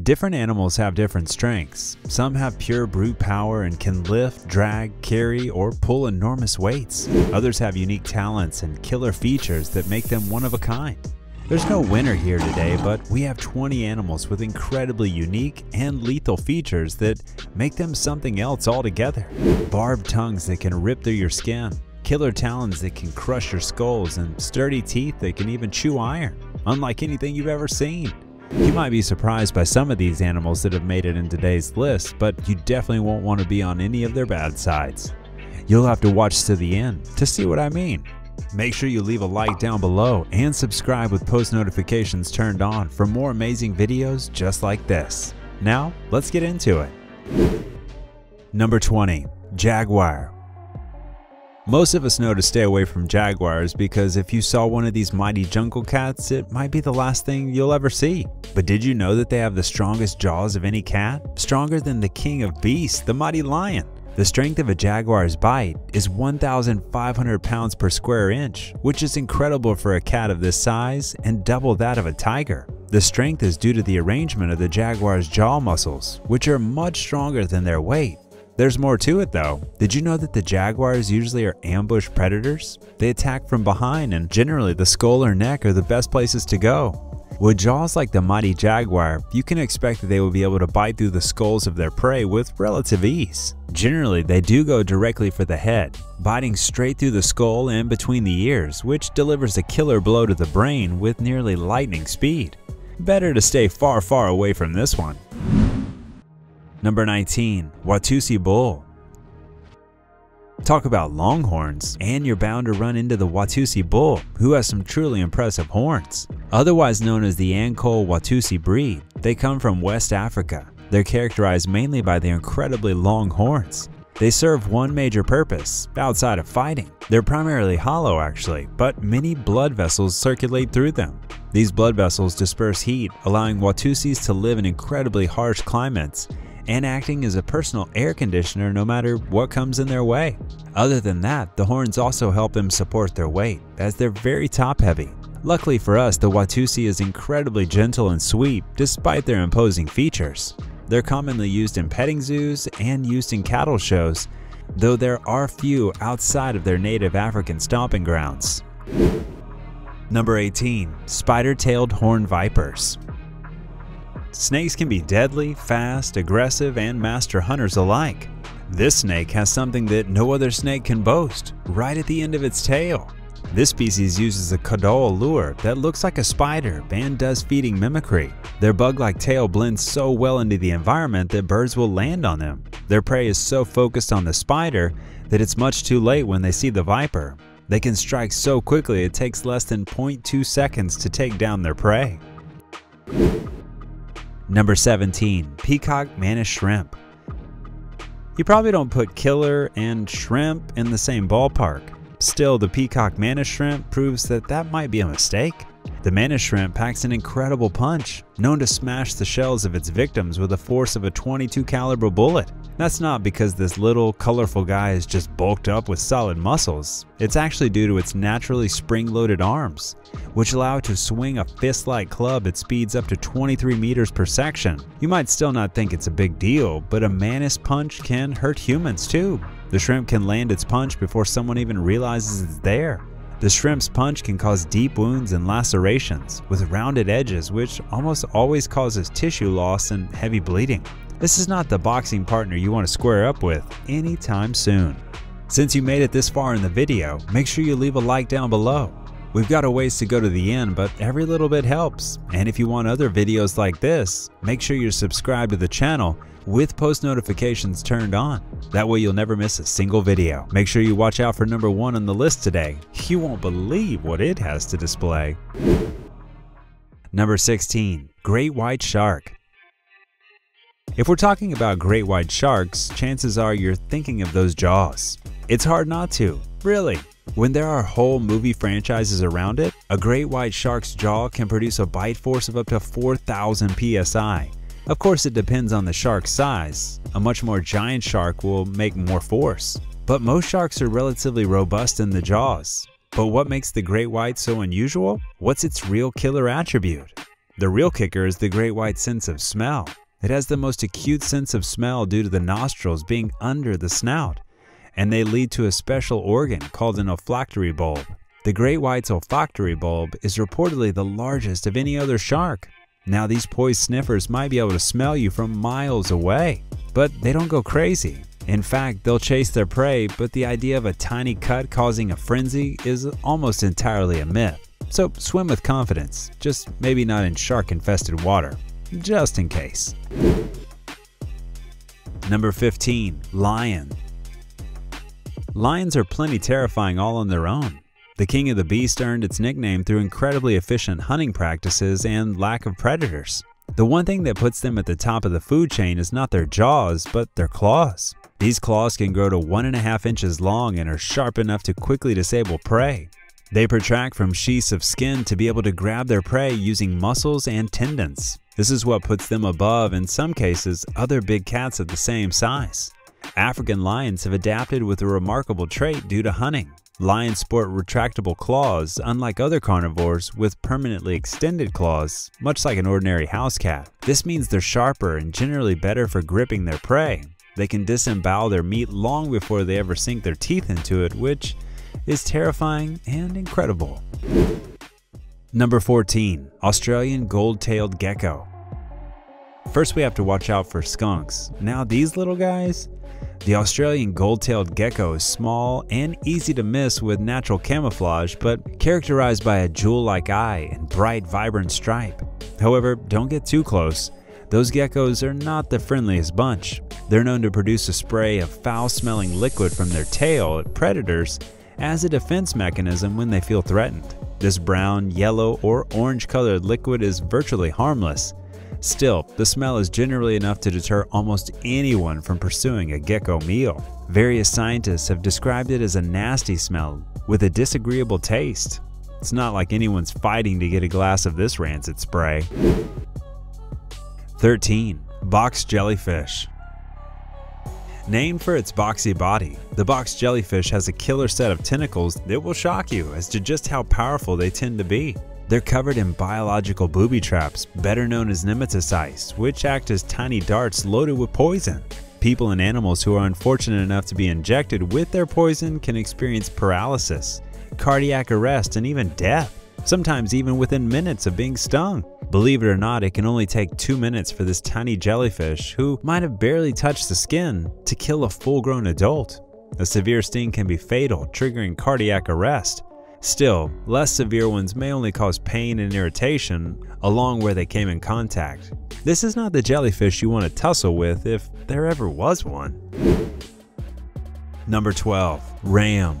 Different animals have different strengths. Some have pure brute power and can lift, drag, carry, or pull enormous weights. Others have unique talents and killer features that make them one of a kind. There's no winner here today, but we have 20 animals with incredibly unique and lethal features that make them something else altogether. Barbed tongues that can rip through your skin, killer talons that can crush your skulls, and sturdy teeth that can even chew iron, unlike anything you've ever seen. You might be surprised by some of these animals that have made it in today's list, but you definitely won't want to be on any of their bad sides. You'll have to watch to the end to see what I mean. Make sure you leave a like down below and subscribe with post notifications turned on for more amazing videos just like this. Now, let's get into it. Number 20. Jaguar Most of us know to stay away from jaguars because if you saw one of these mighty jungle cats, it might be the last thing you'll ever see. But did you know that they have the strongest jaws of any cat? Stronger than the king of beasts, the mighty lion. The strength of a jaguar's bite is 1,500 pounds per square inch, which is incredible for a cat of this size and double that of a tiger. The strength is due to the arrangement of the jaguar's jaw muscles, which are much stronger than their weight. There's more to it though. Did you know that the jaguars usually are ambush predators? They attack from behind and generally the skull or neck are the best places to go. With jaws like the mighty jaguar, you can expect that they will be able to bite through the skulls of their prey with relative ease. Generally, they do go directly for the head, biting straight through the skull and between the ears, which delivers a killer blow to the brain with nearly lightning speed. Better to stay far far away from this one. Number 19. Watusi Bull Talk about longhorns, and you're bound to run into the Watusi bull, who has some truly impressive horns. Otherwise known as the Ankole Watusi breed, they come from West Africa. They're characterized mainly by their incredibly long horns. They serve one major purpose, outside of fighting. They're primarily hollow actually, but many blood vessels circulate through them. These blood vessels disperse heat, allowing Watusis to live in incredibly harsh climates and acting as a personal air conditioner no matter what comes in their way. Other than that, the horns also help them support their weight, as they're very top heavy. Luckily for us, the Watusi is incredibly gentle and sweet despite their imposing features. They're commonly used in petting zoos and used in cattle shows, though there are few outside of their native African stomping grounds. Number 18. Spider-tailed horn vipers Snakes can be deadly, fast, aggressive, and master hunters alike. This snake has something that no other snake can boast, right at the end of its tail. This species uses a caudal lure that looks like a spider and does feeding mimicry. Their bug-like tail blends so well into the environment that birds will land on them. Their prey is so focused on the spider that it's much too late when they see the viper. They can strike so quickly it takes less than 0.2 seconds to take down their prey. Number 17. Peacock Mantis Shrimp You probably don't put killer and shrimp in the same ballpark. Still, the peacock mantis shrimp proves that that might be a mistake. The mantis shrimp packs an incredible punch, known to smash the shells of its victims with the force of a 22 caliber bullet. That's not because this little, colorful guy is just bulked up with solid muscles. It's actually due to its naturally spring-loaded arms, which allow it to swing a fist-like club at speeds up to 23 meters per section. You might still not think it's a big deal, but a mantis punch can hurt humans too. The shrimp can land its punch before someone even realizes it's there. The shrimp's punch can cause deep wounds and lacerations with rounded edges which almost always causes tissue loss and heavy bleeding. This is not the boxing partner you want to square up with anytime soon. Since you made it this far in the video, make sure you leave a like down below. We've got a ways to go to the end, but every little bit helps. And if you want other videos like this, make sure you're subscribed to the channel with post notifications turned on. That way you'll never miss a single video. Make sure you watch out for number one on the list today. You won't believe what it has to display. Number 16. Great White Shark if we're talking about great white sharks, chances are you're thinking of those jaws. It's hard not to, really. When there are whole movie franchises around it, a great white shark's jaw can produce a bite force of up to 4,000 psi. Of course, it depends on the shark's size. A much more giant shark will make more force. But most sharks are relatively robust in the jaws. But what makes the great white so unusual? What's its real killer attribute? The real kicker is the great white sense of smell. It has the most acute sense of smell due to the nostrils being under the snout, and they lead to a special organ called an olfactory bulb. The great white's olfactory bulb is reportedly the largest of any other shark. Now these poised sniffers might be able to smell you from miles away, but they don't go crazy. In fact, they'll chase their prey, but the idea of a tiny cut causing a frenzy is almost entirely a myth. So swim with confidence, just maybe not in shark-infested water, just in case. Number 15. Lion Lions are plenty terrifying all on their own. The king of the beast earned its nickname through incredibly efficient hunting practices and lack of predators. The one thing that puts them at the top of the food chain is not their jaws, but their claws. These claws can grow to one and a half inches long and are sharp enough to quickly disable prey. They protract from sheaths of skin to be able to grab their prey using muscles and tendons. This is what puts them above, in some cases, other big cats of the same size. African lions have adapted with a remarkable trait due to hunting. Lions sport retractable claws, unlike other carnivores with permanently extended claws, much like an ordinary house cat. This means they're sharper and generally better for gripping their prey, they can disembowel their meat long before they ever sink their teeth into it, which is terrifying and incredible. Number 14. Australian Gold-Tailed Gecko First we have to watch out for skunks. Now these little guys? The Australian gold-tailed gecko is small and easy to miss with natural camouflage, but characterized by a jewel-like eye and bright, vibrant stripe. However, don't get too close. Those geckos are not the friendliest bunch. They're known to produce a spray of foul-smelling liquid from their tail at predators as a defense mechanism when they feel threatened. This brown, yellow, or orange-colored liquid is virtually harmless. Still, the smell is generally enough to deter almost anyone from pursuing a gecko meal. Various scientists have described it as a nasty smell with a disagreeable taste. It's not like anyone's fighting to get a glass of this rancid spray. 13. Box Jellyfish Named for its boxy body, the box jellyfish has a killer set of tentacles that will shock you as to just how powerful they tend to be. They're covered in biological booby traps, better known as nematocysts, which act as tiny darts loaded with poison. People and animals who are unfortunate enough to be injected with their poison can experience paralysis, cardiac arrest, and even death sometimes even within minutes of being stung. Believe it or not, it can only take two minutes for this tiny jellyfish, who might have barely touched the skin, to kill a full-grown adult. A severe sting can be fatal, triggering cardiac arrest. Still, less severe ones may only cause pain and irritation along where they came in contact. This is not the jellyfish you want to tussle with if there ever was one. Number 12. Ram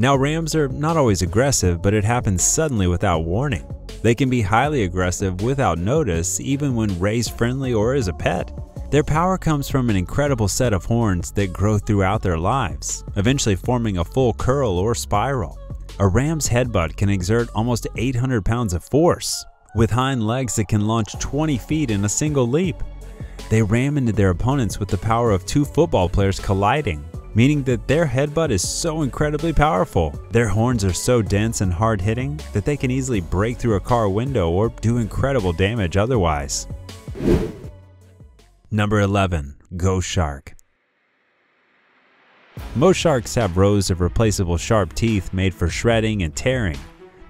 now rams are not always aggressive, but it happens suddenly without warning. They can be highly aggressive without notice even when raised friendly or as a pet. Their power comes from an incredible set of horns that grow throughout their lives, eventually forming a full curl or spiral. A ram's headbutt can exert almost 800 pounds of force, with hind legs that can launch 20 feet in a single leap. They ram into their opponents with the power of two football players colliding, meaning that their headbutt is so incredibly powerful. Their horns are so dense and hard hitting that they can easily break through a car window or do incredible damage otherwise. Number 11. Ghost Shark Most sharks have rows of replaceable sharp teeth made for shredding and tearing.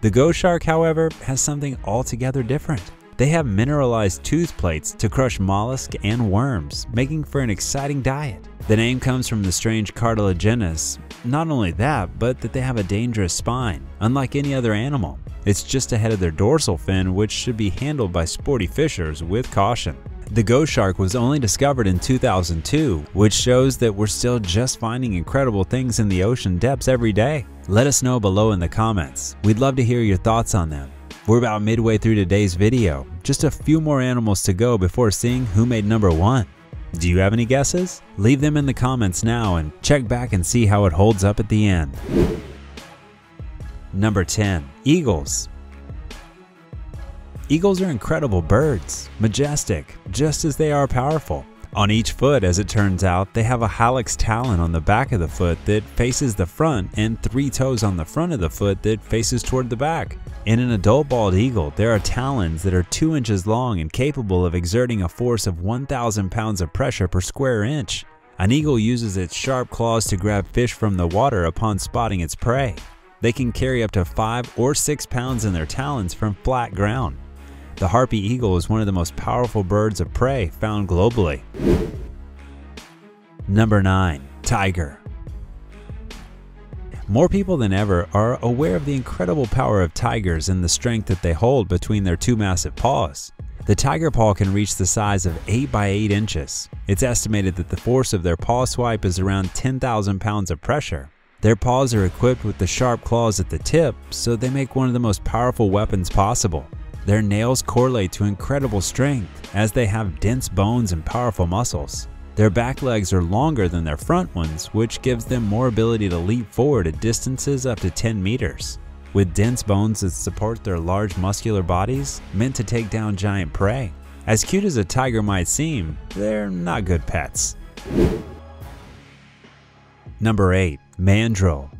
The ghost shark, however, has something altogether different. They have mineralized tooth plates to crush mollusks and worms, making for an exciting diet. The name comes from the strange cartilaginous. Not only that, but that they have a dangerous spine, unlike any other animal. It's just ahead of their dorsal fin, which should be handled by sporty fishers with caution. The ghost shark was only discovered in 2002, which shows that we're still just finding incredible things in the ocean depths every day. Let us know below in the comments. We'd love to hear your thoughts on them. We're about midway through today's video, just a few more animals to go before seeing who made number one. Do you have any guesses? Leave them in the comments now and check back and see how it holds up at the end. Number 10. Eagles Eagles are incredible birds, majestic, just as they are powerful. On each foot, as it turns out, they have a hallux talon on the back of the foot that faces the front and three toes on the front of the foot that faces toward the back. In an adult bald eagle, there are talons that are 2 inches long and capable of exerting a force of 1,000 pounds of pressure per square inch. An eagle uses its sharp claws to grab fish from the water upon spotting its prey. They can carry up to 5 or 6 pounds in their talons from flat ground. The harpy eagle is one of the most powerful birds of prey found globally. Number 9. Tiger More people than ever are aware of the incredible power of tigers and the strength that they hold between their two massive paws. The tiger paw can reach the size of 8 by 8 inches. It's estimated that the force of their paw swipe is around 10,000 pounds of pressure. Their paws are equipped with the sharp claws at the tip, so they make one of the most powerful weapons possible. Their nails correlate to incredible strength as they have dense bones and powerful muscles. Their back legs are longer than their front ones, which gives them more ability to leap forward at distances up to 10 meters with dense bones that support their large muscular bodies, meant to take down giant prey. As cute as a tiger might seem, they're not good pets. Number 8. Mandrill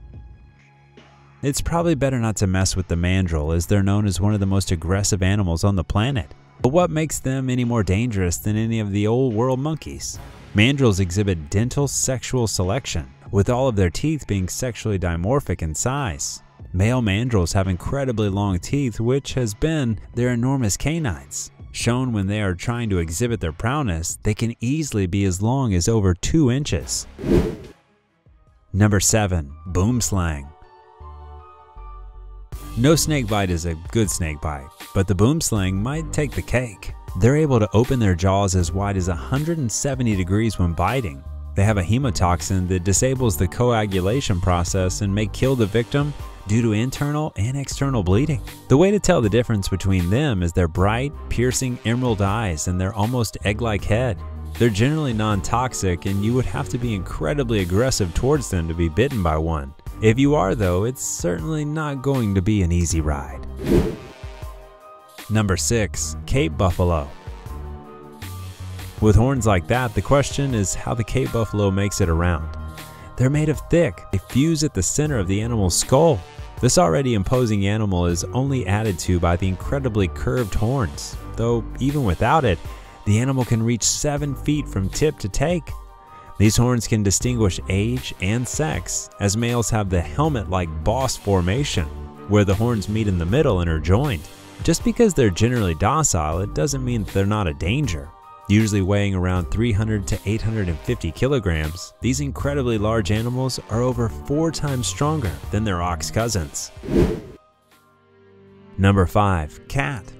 It's probably better not to mess with the mandrill as they're known as one of the most aggressive animals on the planet. But what makes them any more dangerous than any of the old world monkeys? Mandrills exhibit dental sexual selection, with all of their teeth being sexually dimorphic in size. Male mandrills have incredibly long teeth, which has been their enormous canines. Shown when they are trying to exhibit their prowess, they can easily be as long as over 2 inches. Number 7. Boomslang No snake bite is a good snake bite, but the boomslang might take the cake. They're able to open their jaws as wide as 170 degrees when biting. They have a hemotoxin that disables the coagulation process and may kill the victim due to internal and external bleeding. The way to tell the difference between them is their bright, piercing emerald eyes and their almost egg-like head. They're generally non-toxic and you would have to be incredibly aggressive towards them to be bitten by one. If you are though, it's certainly not going to be an easy ride. Number 6. Cape Buffalo With horns like that, the question is how the Cape Buffalo makes it around. They're made of thick, they fuse at the center of the animal's skull. This already imposing animal is only added to by the incredibly curved horns, though even without it, the animal can reach 7 feet from tip to take. These horns can distinguish age and sex, as males have the helmet-like boss formation, where the horns meet in the middle and are joined. Just because they're generally docile, it doesn't mean they're not a danger. Usually weighing around 300 to 850 kilograms, these incredibly large animals are over four times stronger than their ox cousins. Number 5. Cat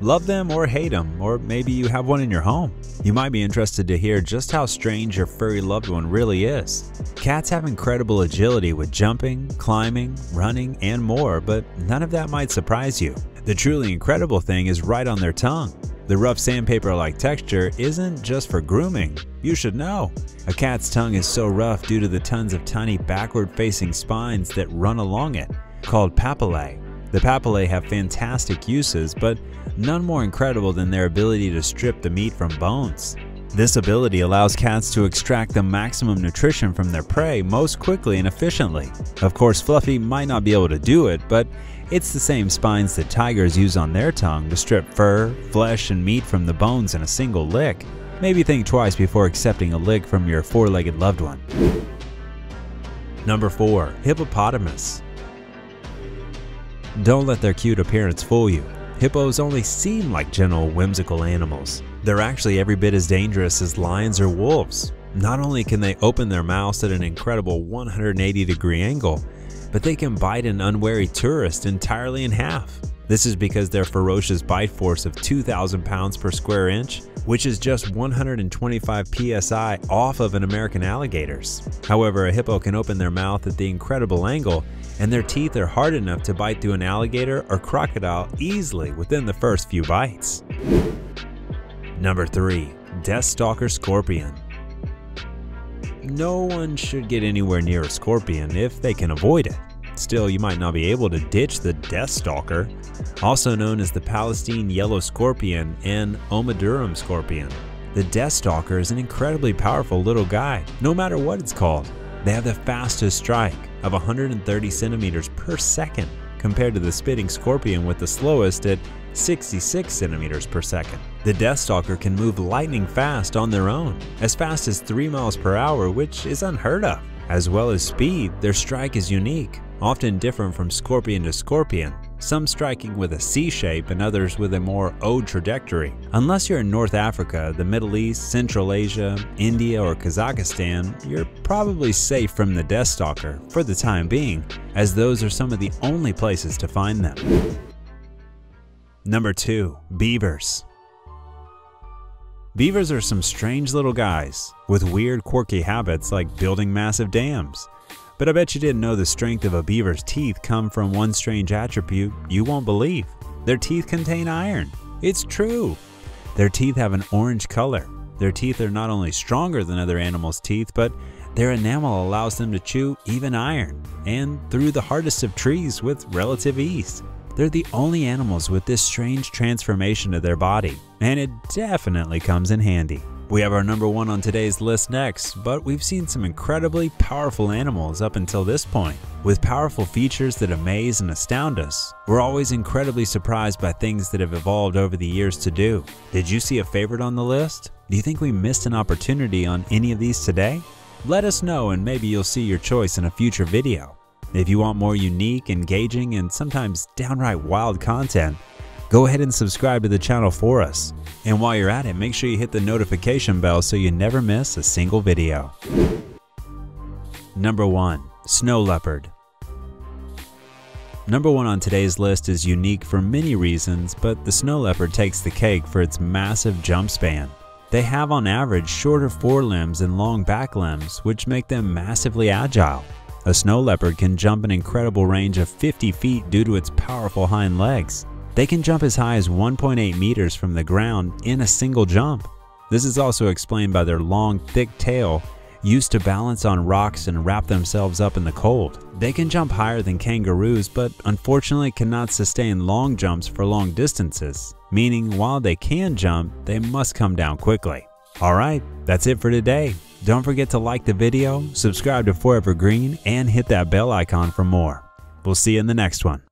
Love them or hate them, or maybe you have one in your home. You might be interested to hear just how strange your furry loved one really is. Cats have incredible agility with jumping, climbing, running, and more, but none of that might surprise you. The truly incredible thing is right on their tongue. The rough sandpaper-like texture isn't just for grooming. You should know. A cat's tongue is so rough due to the tons of tiny backward-facing spines that run along it, called papillae. The papillae have fantastic uses, but none more incredible than their ability to strip the meat from bones. This ability allows cats to extract the maximum nutrition from their prey most quickly and efficiently. Of course, Fluffy might not be able to do it, but it's the same spines that tigers use on their tongue to strip fur, flesh, and meat from the bones in a single lick. Maybe think twice before accepting a lick from your four-legged loved one. Number 4. Hippopotamus Don't let their cute appearance fool you. Hippos only seem like gentle, whimsical animals. They're actually every bit as dangerous as lions or wolves. Not only can they open their mouths at an incredible 180 degree angle, but they can bite an unwary tourist entirely in half. This is because their ferocious bite force of 2,000 pounds per square inch, which is just 125 psi off of an American alligator's. However, a hippo can open their mouth at the incredible angle, and their teeth are hard enough to bite through an alligator or crocodile easily within the first few bites. Number 3. Deathstalker Scorpion no one should get anywhere near a scorpion if they can avoid it. Still, you might not be able to ditch the Death Stalker, also known as the Palestine Yellow Scorpion and Omdurman Scorpion. The Death Stalker is an incredibly powerful little guy, no matter what it's called. They have the fastest strike of 130 centimeters per second compared to the spitting scorpion with the slowest at 66 centimeters per second. The Deathstalker can move lightning fast on their own, as fast as 3 miles per hour, which is unheard of. As well as speed, their strike is unique, often different from scorpion to scorpion, some striking with a C shape and others with a more O trajectory. Unless you're in North Africa, the Middle East, Central Asia, India, or Kazakhstan, you're probably safe from the Deathstalker for the time being, as those are some of the only places to find them. Number 2. Beavers Beavers are some strange little guys with weird quirky habits like building massive dams. But I bet you didn't know the strength of a beaver's teeth come from one strange attribute you won't believe. Their teeth contain iron. It's true. Their teeth have an orange color. Their teeth are not only stronger than other animals' teeth, but their enamel allows them to chew even iron and through the hardest of trees with relative ease. They're the only animals with this strange transformation of their body, and it definitely comes in handy. We have our number one on today's list next, but we've seen some incredibly powerful animals up until this point. With powerful features that amaze and astound us, we're always incredibly surprised by things that have evolved over the years to do. Did you see a favorite on the list? Do you think we missed an opportunity on any of these today? Let us know and maybe you'll see your choice in a future video. If you want more unique, engaging, and sometimes downright wild content, go ahead and subscribe to the channel for us. And while you're at it, make sure you hit the notification bell so you never miss a single video. Number 1. Snow Leopard Number 1 on today's list is unique for many reasons, but the snow leopard takes the cake for its massive jump span. They have on average shorter forelimbs and long back limbs, which make them massively agile. A snow leopard can jump an incredible range of 50 feet due to its powerful hind legs. They can jump as high as 1.8 meters from the ground in a single jump. This is also explained by their long, thick tail used to balance on rocks and wrap themselves up in the cold. They can jump higher than kangaroos, but unfortunately cannot sustain long jumps for long distances, meaning while they can jump, they must come down quickly. Alright, that's it for today. Don't forget to like the video, subscribe to Forever Green, and hit that bell icon for more. We'll see you in the next one.